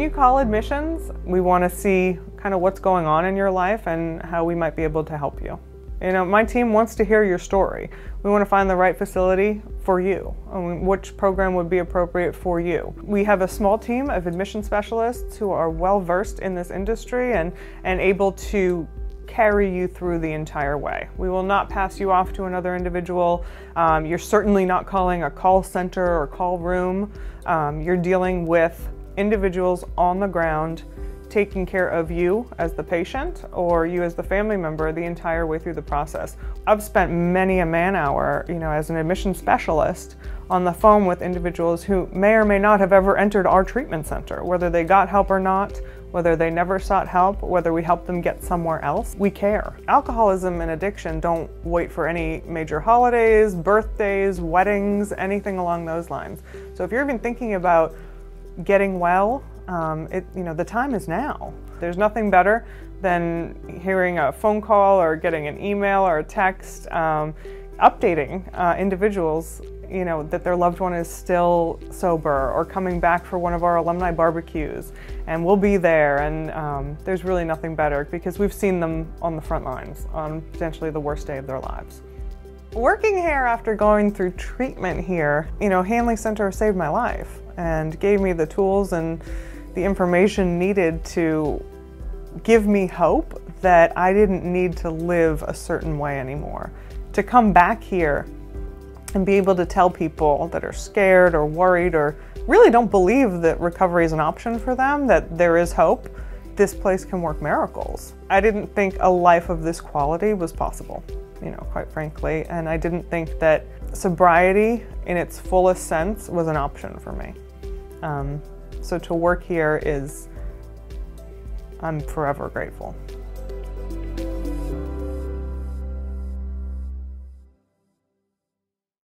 You call admissions, we want to see kind of what's going on in your life and how we might be able to help you. You know, my team wants to hear your story. We want to find the right facility for you, which program would be appropriate for you. We have a small team of admission specialists who are well versed in this industry and, and able to carry you through the entire way. We will not pass you off to another individual. Um, you're certainly not calling a call center or call room. Um, you're dealing with individuals on the ground taking care of you as the patient or you as the family member the entire way through the process. I've spent many a man hour, you know, as an admission specialist on the phone with individuals who may or may not have ever entered our treatment center, whether they got help or not, whether they never sought help, whether we helped them get somewhere else. We care. Alcoholism and addiction don't wait for any major holidays, birthdays, weddings, anything along those lines. So if you're even thinking about getting well, um, it, you know, the time is now. There's nothing better than hearing a phone call or getting an email or a text um, updating uh, individuals you know that their loved one is still sober or coming back for one of our alumni barbecues and we'll be there and um, there's really nothing better because we've seen them on the front lines on potentially the worst day of their lives working here after going through treatment here you know hanley center saved my life and gave me the tools and the information needed to give me hope that I didn't need to live a certain way anymore. To come back here and be able to tell people that are scared or worried or really don't believe that recovery is an option for them, that there is hope, this place can work miracles. I didn't think a life of this quality was possible, you know, quite frankly, and I didn't think that sobriety in its fullest sense was an option for me. Um, so to work here is, I'm forever grateful.